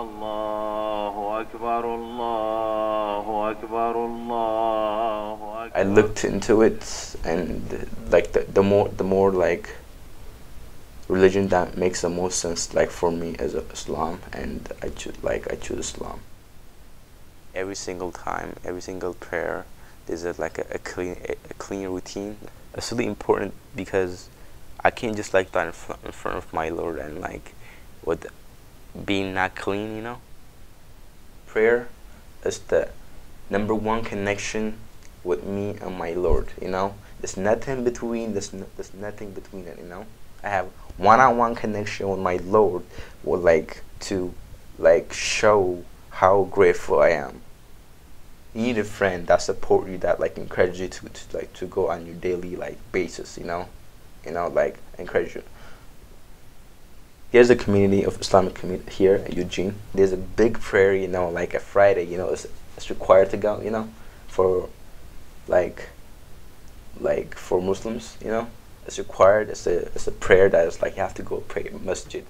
الله أكبر الله أكبر الله I أكبر looked into it, and like the, the more the more like religion that makes the most sense like for me is Islam, and I choose like I choose Islam. Every single time, every single prayer, there's a, like a, a clean a, a clean routine. It's really important because I can't just like that in front, in front of my Lord and like with being not clean, you know. Prayer is the number one connection with me and my Lord. You know, there's nothing between. There's no, there's nothing between it. You know, I have one-on-one connection with my Lord, with like to like show how grateful I am. You need a friend that support you, that like encourage you to, to like to go on your daily like basis. You know, you know, like encourage you. There's a community of Islamic community here at Eugene. There's a big prayer, you know, like a Friday, you know, it's, it's required to go, you know, for like like for Muslims, you know, it's required. It's a it's a prayer that is like you have to go pray masjid.